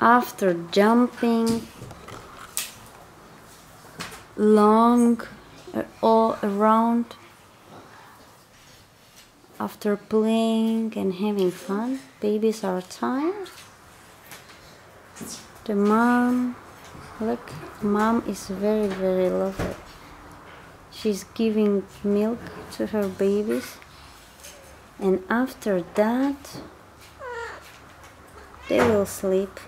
after jumping long uh, all around after playing and having fun babies are tired. The mom look mom is very very lovely. She's giving milk to her babies. And after that they will sleep